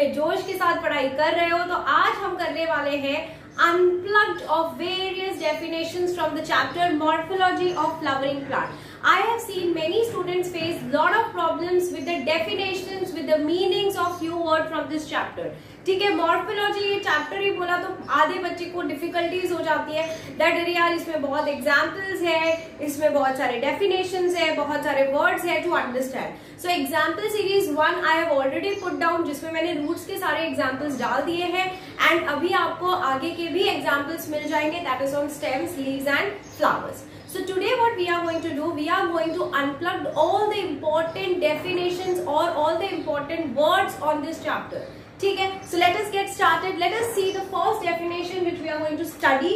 पूरे जोश के साथ पढ़ाई कर रहे हो तो आज हम करने वाले हैं unplugged of various definition from the chapter morphology of flowering plant I have seen many students face lot of problem with the definition with of you word from this chapter ठीक है मॉर्फोलॉजी ये chapter ही बोला तो आधे बच्चे को difficulties हो जाती है। दैट अरे यार इसमें बहुत एग्जाम्पल्स है इसमें बहुत सारे डेफिनेशन है बहुत सारे वर्ड्स है to understand so example series one I have already put down जिसमें मैंने रूट्स के सारे एग्जाम्पल्स डाल दिए हैं। एंड अभी आपको आगे के भी एग्जाम्पल्स मिल जाएँगे that is on stems leaves and flowers So today what we are going to do, we are going to unplug all the important definitions or all the important words on this chapter. ठीक है? So let us get started let us see the first definition which we are going to study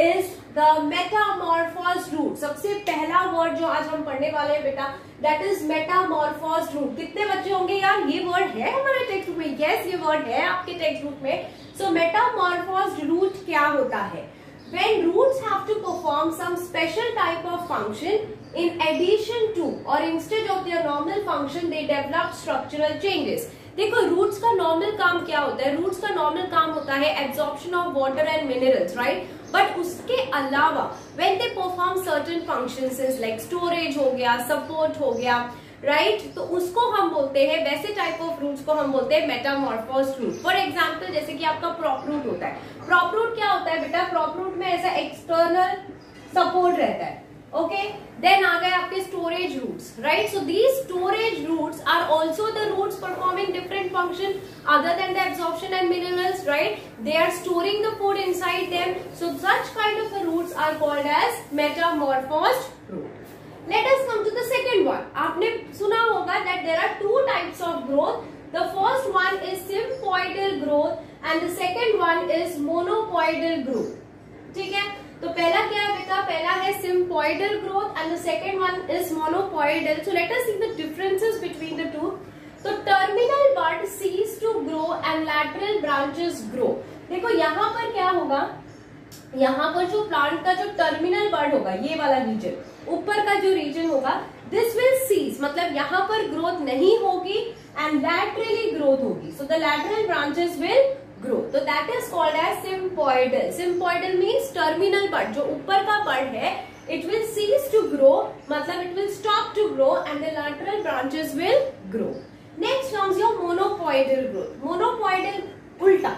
is the metamorphose root सबसे पहला word जो आज हम पढ़ने वाले हैं बेटा दैट इज़ मेटामॉर्फोस रूट कितने बच्चे होंगे यार? ये वर्ड है हमारे टेक्स्ट बुक में? यस ये वर्ड है आपके टेक्स्ट बुक में. सो मेटामॉर्फोस रूट क्या होता है? When roots have to perform some special type of function, in addition to or instead of their normal function, they develop structural changes. देखो roots का नॉर्मल काम क्या होता है? रूट्स का नॉर्मल काम होता है absorption of water and minerals right but उसके अलावा when they perform certain function like storage हो गया सपोर्ट हो गया राइट right? तो उसको हम बोलते हैं, वैसे टाइप ऑफ़ रूट्स को हम बोलते हैं मेटामॉर्फोस रूट फॉर एग्ज़ाम्पल जैसे कि आपका प्रॉप रूट होता है। प्रॉप रूट क्या होता है बेटा? प्रॉप रूट में ऐसा एक्सटर्नल सपोर्ट रहता है। ओके देन आ गए आपके storage roots right so these storage roots are also the roots performing different function other than the absorption and minerals right they are storing the food inside them so such kind of roots are called as metamorphosed root let us come to the second one आपने सुना होगा that there are two types of growth the first one is sympodial growth and the second one is monopodial growth ठीक है? तो पहला क्या है बेटा? पहला है sympodial growth and the second one is monopodial so let us see the differences between the two तो terminal bud ceases to grow and lateral branches grow देखो, यहाँ पर क्या होगा? यहाँ पर जो प्लांट का जो टर्मिनल बर्ड होगा, ये वाला रीजन ऊपर का जो रीजन होगा दिस विल सीज मतलब यहाँ पर ग्रोथ नहीं होगी एंड लैटरली ग्रोथ होगी. So the lateral branches will grow तो that is called as sympodial sympodial means terminal bud जो ऊपर का बर्ड है it will cease to grow मतलब it will stop to grow and the lateral branches will grow next comes your monopodial growth monopodial उल्टा.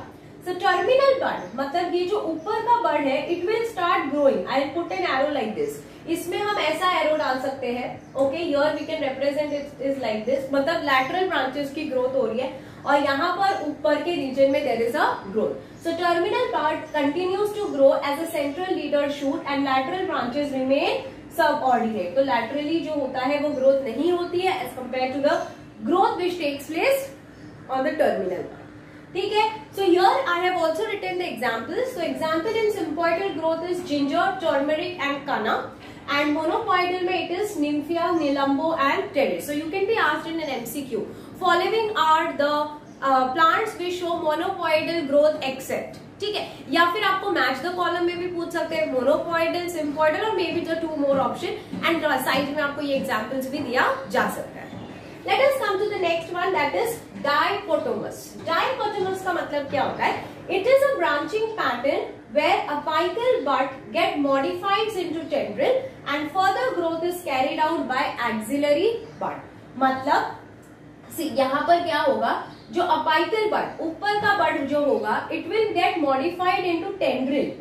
So terminal bud मतलब ये जो ऊपर का बर्ड है it will start growing I put an arrow like this इसमें हम ऐसा एरो डाल सकते हैं. Okay here we can represent it is like this मतलब लैटरल ब्रांचेस की ग्रोथ हो रही है. और यहाँ पर ऊपर के रीजन में there is a growth so terminal part continues to grow as a central leader shoot and lateral branches remain subordinate तो लैटरली जो होता है वो ग्रोथ नहीं होती है as compared to the growth which takes place on the terminal ठीक है? So here I have also written the examples so example in sympodial growth is ginger turmeric and canna and monopoidal में it is nymphia, nilambo and terrace. So, you can be asked in an mcq are the uh, plants which show monopoidal growth except ठीक है या फिर आपको match the column में भी पूछ सकते हैं मोनोपॉइडल सिम्पॉइडल और may be the two more option and side में आपको ये एग्जाम्पल्स भी दिया जा सकता है let us come to the next one that is dichotomous dichotomous का मतलब क्या होता है it is a branching pattern where apical bud get modified into tendril and further growth is carried out by axillary bud मतलब यहाँ पर क्या होगा? जो अपाइकल बड ऊपर का बड जो होगा it will get modified into tendril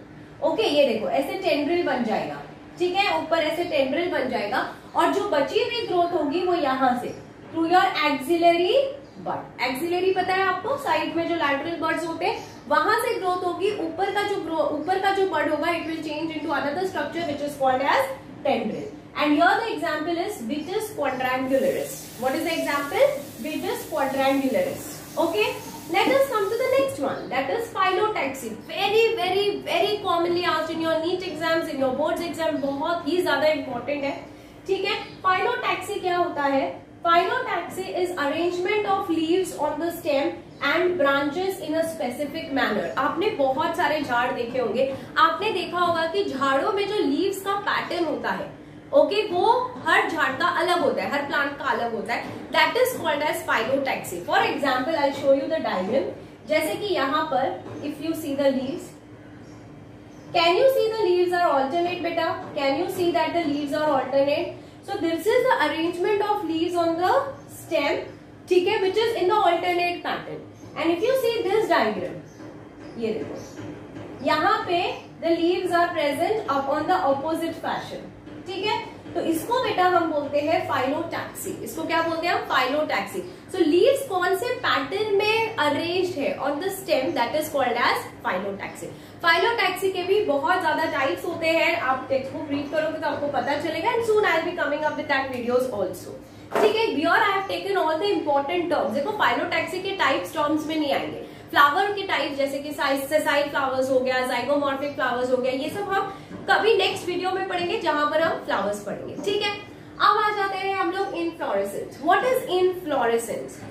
okay ये देखो, ऐसे टेंड्रिल बन जाएगा। ठीक है? ऊपर ऐसे टेंड्रिल बन जाएगा। और जो बची हुई ग्रोथ होगी वो यहाँ से through your axillary bud axillary पता है आपको? साइड में जो लैटरल बर्ड्स होते हैं, वहाँ से ग्रोथ होगी। ऊपर का जो ग्रो ऊपर का जो बर्ड होगा it will change into another structure which is called as tendril and here the example is Vitis quadrangularis. Is the the example? Vitis quadrangularis. Okay. Let us come to the next one. That is phyllotaxy. Very, very, very commonly asked in your NEET exams, in your boards exam. बहुत ही ज़्यादा important है. ठीक है. Phyllotaxy क्या होता है? Phyllotaxy is arrangement of leaves on the stem and branches in a specific manner. आपने बहुत सारे झाड़ देखे होंगे आपने देखा होगा कि झाड़ों में जो leaves का पैटर्न होता है ओके okay, वो हर झाड़ का अलग होता है हर प्लांट का अलग होता है. That is called as phyllotaxy for example I show you the diagram जैसे कि यहाँ पर if you see the leaves can you see the leaves are alternate बेटा? Can you see that the leaves are alternate so this is the arrangement of leaves on the stem ठीक है which is in the alternate pattern and if you see this diagram ये देखो. यहाँ पे the leaves are present upon the opposite fashion ठीक है? तो इसको बेटा हम बोलते हैं फाइलोटैक्सी इसको क्या बोलते हैं हम? फाइलोटैक्सी सो लीव्स कौन से पैटर्न में अरेंज है? On the stem that is called as phyllotaxy phyllotaxy के भी बहुत ज़्यादा टाइप्स होते हैं। आप टेक्स्ट बुक रीड करोगे तो आपको पता चलेगा। And soon I be coming up with that videos also ठीक है? Here I have taken all the important terms देखो फाइलोटैक्सी के टाइप्स टर्म्स में नहीं आएँगे। फ्लावर के टाइप जैसे कि सेसाइल फ्लावर्स हो गया जाइगोमॉर्फिक फ्लावर्स हो गया, ये सब हम कभी नेक्स्ट वीडियो में पढ़ेंगे, जहाँ पर हम फ्लावर्स पढ़ेंगे, ठीक है? अब आ जाते हैं हम लोग inflorescence what is inflorescence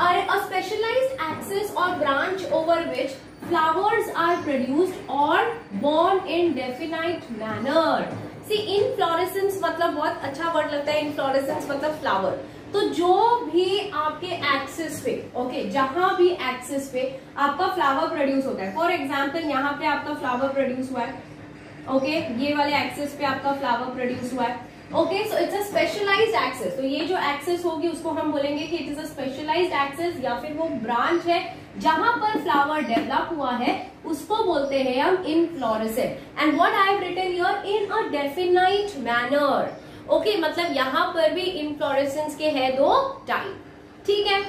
a specialized axis or branch over which flowers are produced or born in definite manner. See, inflorescence मतलब बहुत अच्छा वर्ड लगता है, inflorescence मतलब फ्लावर तो जो भी आपके एक्सिस पे ओके जहाँ भी एक्सिस पे आपका फ्लावर प्रोड्यूस होता है। फॉर एग्ज़ाम्पल यहाँ पे आपका फ्लावर प्रोड्यूस हुआ है ओके ये वाले एक्सिस पे आपका फ्लावर प्रोड्यूस हुआ है okay so it's a specialized axis तो ये जो एक्सेस होगी, उसको हम बोलेंगे कि it is a specialized axis या फिर वो ब्रांच है, जहाँ पर फ्लावर डेवलप हुआ है, उसको बोलते हैं हम inflorescence and what I have written here in a definite manner okay okay, मतलब यहाँ पर भी इनफ्लोरेसेंस के है दो टाइप ठीक है?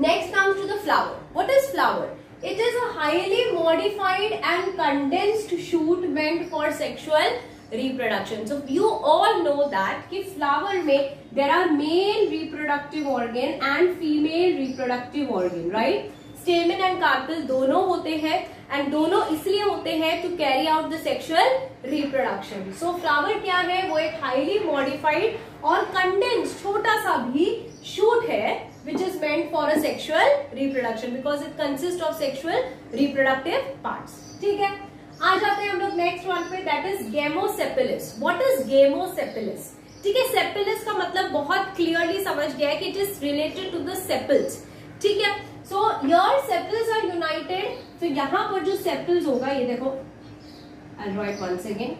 Next comes to the flower what is flower it is a highly modified and condensed shoot meant for sexual reproduction so you all know that कि फ्लावर में there are male reproductive organ and female reproductive organ right stamen and carpel दोनों होते हैं। And दोनों इसलिए होते हैं to carry out the sexual reproduction so flower क्या है? वो एक हाईली मॉडिफाइड और कंडेंस छोटा सा भी शूट है which is meant for a sexual reproduction because it consist of sexual reproductive parts ठीक है? आ जाते हैं हम लोग नेक्स्ट वन पे that is gamosepalous what is gamosepalous ठीक है सेपिलिस का मतलब बहुत क्लियरली समझ गया है कि it is related to the sepals ठीक है? So your sepals are united तो यहाँ पर जो सेपल्स होगा, ये देखो। आई राइट वन सेकेंड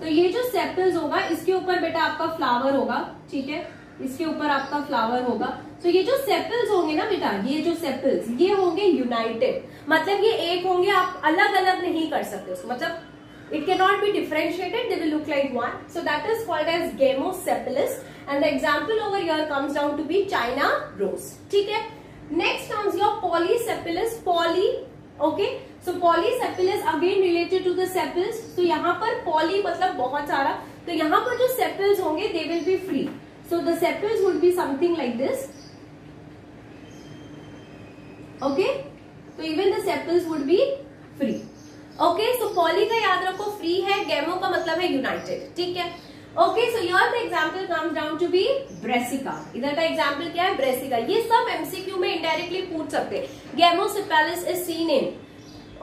तो ये जो सेपल्स होगा, इसके ऊपर बेटा आपका फ्लावर होगा, ठीक है? इसके ऊपर आपका फ्लावर होगा। तो ये जो सेपल्स होंगे ना बेटा, ये जो सेपल्स ये होंगे यूनाइटेड मतलब ये एक होंगे, आप अलग अलग नहीं कर सकते उसको। मतलब it can not be differentiated they will look like one so that is called as gamosepalous and the example over here comes down to be China rose ठीक है? Next comes your polysepalus. Poly, okay. So polysepalus again related to the sepals. So यहाँ पर poly मतलब बहुत सारा. तो यहाँ पर जो sepals होंगे they will be free. So the sepals would be something like this. Okay. So even the sepals would be free. Okay. So poly का याद रखो free है. Gamo का मतलब है united. ठीक है. Okay so your the example comes down to be brassica इधर का एग्ज़ाम्पल क्या है? ब्रेसिका ये सब एमसीक्यू में इनडायरेक्टली पूछ सकते gamosepalous is seen in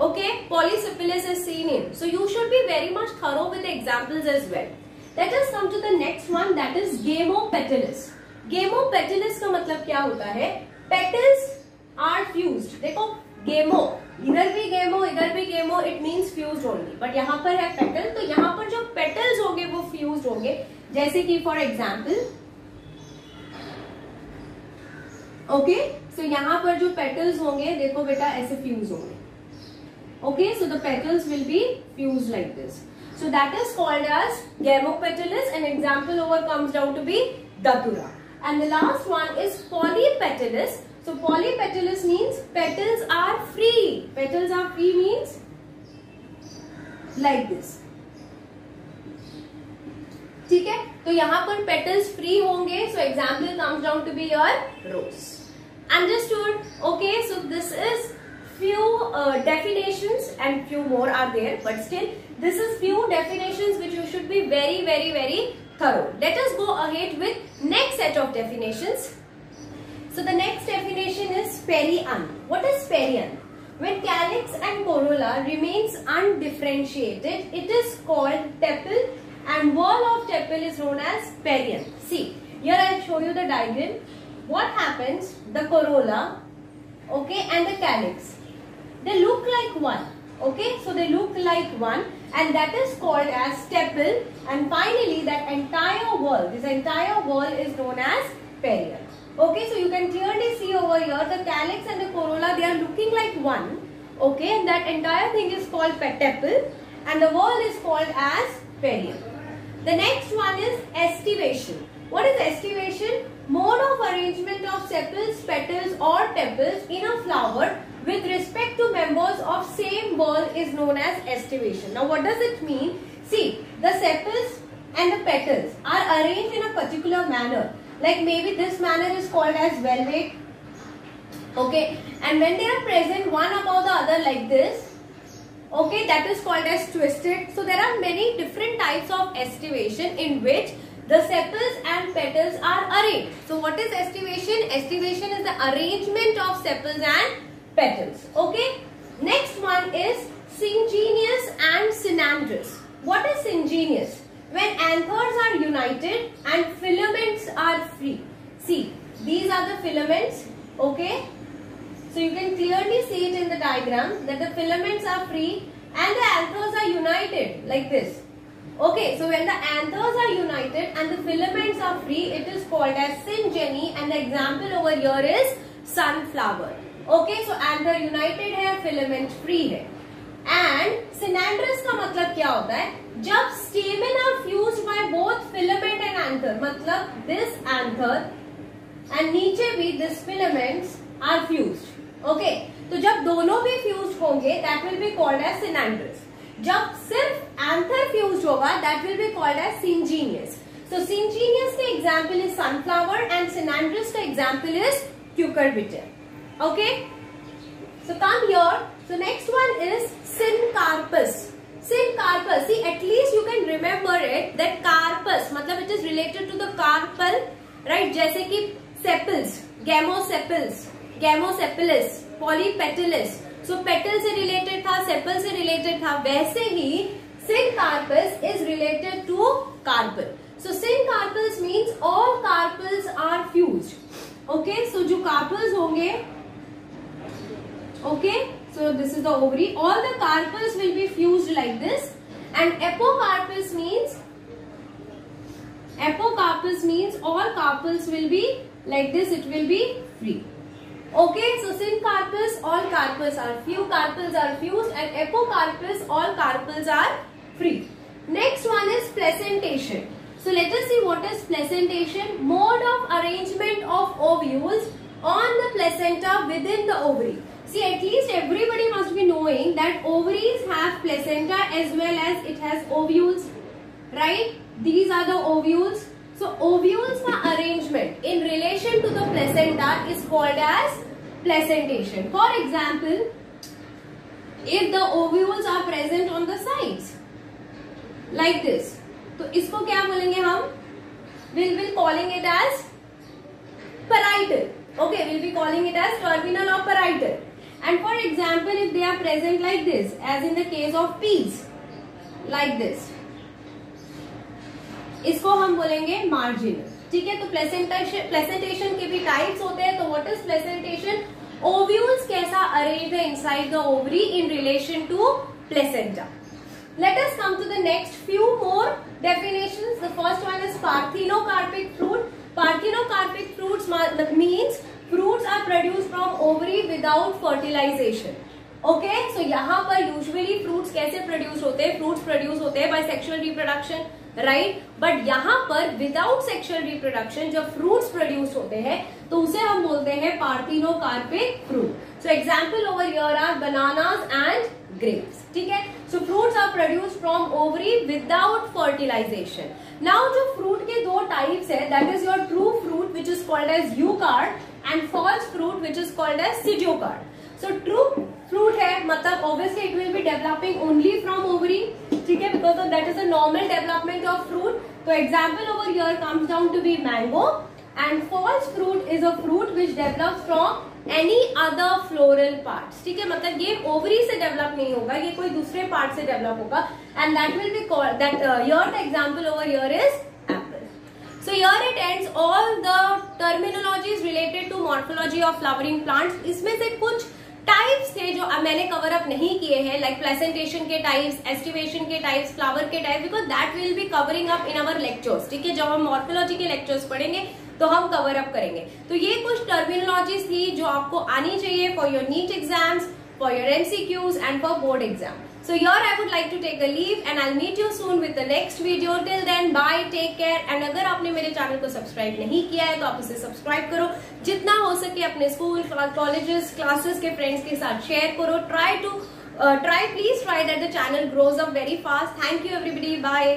okay polysepalous is seen in so you should be very much thorough with examples as well let us come to the next one that is gamopetalous gamopetalous का मतलब क्या होता है? Petals are fused देखो gamo इधर भी gamo इधर भी gamo it means fuse only but यहाँ पर है पेटल तो यहाँ पर जो पेटल्स होंगे, वो फ्यूज होंगे. जैसे कि फॉर एग्ज़ाम्पल ओके सो यहाँ पर जो पेटल्स होंगे, देखो बेटा, ऐसे फ्यूज होंगे. Okay so the petals will be fuse like this so that is called as gamopetalous an example over comes down to be last one is polypetalous So polypetalous means petals are free. Petals are free means like this. ठीक है तो यहां पर petals free होंगे so example comes down to be your rose understood okay so this is few uh, definitions and few more are there but still this is few definitions which you should be very very very thorough let us go ahead with next set of definitions So the next definition is perianth. What is perianth? When calyx and corolla remains undifferentiated, it is called tepal and wall of tepal is known as perianth. See, here I'll show you the diagram. What happens? The corolla, okay, and the calyx. They look like one, okay? So they look like one and that is called as tepal and finally that entire wall, this entire wall is known as perianth. Okay, so you can clearly see over here the calyx and the corolla, they are looking like one. Okay, and that entire thing is called tepal and the wall is called as perianth. The next one is estivation. What is estivation? Mode of arrangement of sepals, petals or tepals in a flower with respect to members of same wall is known as estivation. Now what does it mean? See, the sepals and the petals are arranged in a particular manner. Like maybe this manner is called as velvet. Okay, and when they are present one above the other like this, okay that is called as twisted. So there are many different types of estivation in which the sepals and petals are arranged. So what is estivation estivation is the arrangement of sepals and petals. Okay? Next one is syngenous and synandrous what is syngenous when anthers are united and filaments are free see these are the filaments okay so you can clearly see it in the diagram that the filaments are free and the anthers are united like this. Okay, so when the anthers are united and the filaments are free, it is called as syngeny and the example over here is sunflower. Okay, so anther united hai, filament free hai. And synandrous का मतलब क्या होता है? जब stamen are fuse by both filament and anther मतलब this anther and नीचे भी this filaments are fuse okay तो जब दोनों भी फ्यूज होंगे that will be called as synandrous जब सिर्फ़ एंथर फ्यूज होगा that will be called as syngenesious so syngenesious का example is sunflower and synandrous का example is cucurbit okay so come your so next one is syncarpus syncarpus see at least you can remember it that carpus मतलब it is related to the carpal right जैसे कि sepals gamosepals so petal से related था sepal से related था वैसे ही syncarpous is related to carpel so syncarpous means all carpels are fuse okay so जो carpels होंगे okay So this is the ovary. All the carpels will be fused like this. And epocarpus means epocarpus means all carpels will be like this. It will be free. Okay, so syncarpus, all carpels are few, carpels are fused and epocarpus all carpels are free. Next one is placentation. So let us see what is placentation. Mode of arrangement of ovules on the placenta within the ovary. See at least everybody must be knowing that ovaries have placenta as well as it has ovules. Right? These are the ovules. So ovules का arrangement in relation to the placenta is called as placentation. For example, if the ovules are present on the sides like this, तो इसको क्या बोलेंगे हम? We'll be calling it as parietal. Okay, we'll be calling it as terminal or parietal. and for example, if they are present like this, as in the case of peas, like this. इसको हम बोलेंगे margin ठीक है? तो placentation placentation के भी टाइप्स होते हैं तो व्हाट इज़ प्रेजेंटेशन ओव्यूल्स कैसा अरेंज है inside the ovary in relation to placenta let us come to the next few more definitions the first one is parthenocarpic fruit parthenocarpic fruits means fruits are produce from ovary without fertilization okay so यहाँ पर usually fruits कैसे produce होते हैं? Fruits produce होते हैं by sexual reproduction right but यहाँ पर without sexual reproduction जब फ्रूट्स प्रोड्यूस होते हैं तो उसे हम बोलते हैं parthenocarpic fruit so example over your are bananas and grapes ठीक है? So fruits are produce from ovary without fertilization now जो फ्रूट के दो टाइप्स है that is your true fruit which is called as eucarp and false fruit which is called as pseudocarp so true fruit है मतलब obviously it will be developing only from ovary ठीक है? Because that is a normal development of fruit तो example over your comes down to be mango and false fruit is a fruit which develop from any other floral part ठीक है? मतलब ये ओवरी से develop नहीं होगा, ये कोई दूसरे पार्ट से डेवलप होगा. And that will be called that your example over your is So, here it ends. All the terminologies related to morphology of flowering plants. इसमें से कुछ टाइप्स थे जो मैंने कवर अप नहीं किए हैं लाइक प्लेसेंटेशन के टाइप्स एस्टिवेशन के टाइप्स फ्लावर के type because that will be covering up in our lectures ठीक है? जब हम मॉर्फोलॉजी के लेक्चर्स पढ़ेंगे तो हम कवर अप करेंगे। तो ये कुछ टर्मिनोलॉजीज थी जो आपको आनी चाहिए for your NEET exams for your MCQs and for board exam So here I would like to take a leave and I'll meet you soon with the next video. Till then, bye, take care. And अगर आपने मेरे channel को subscribe नहीं किया है तो आप उसे सब्सक्राइब करो। जितना हो सके अपने स्कूल कॉलेजेस क्लासेस के फ्रेंड्स के साथ शेयर करो। Try to try please try that the channel grows up very fast thank you everybody bye